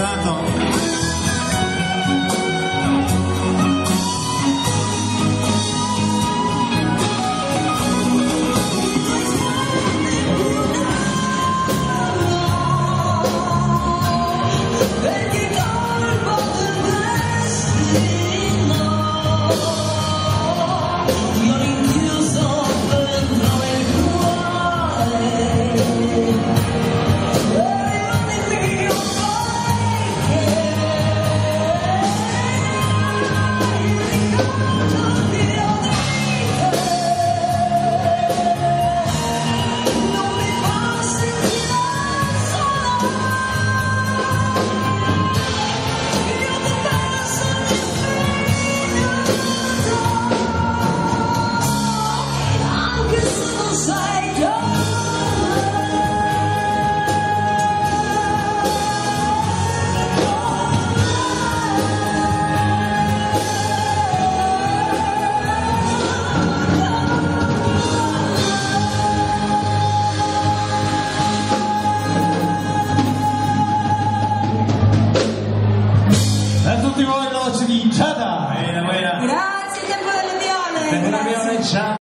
rato attimo veloci di Giada. Buena, buena. Grazie, tempo dell'unione. Tempo dell'unione, ciao.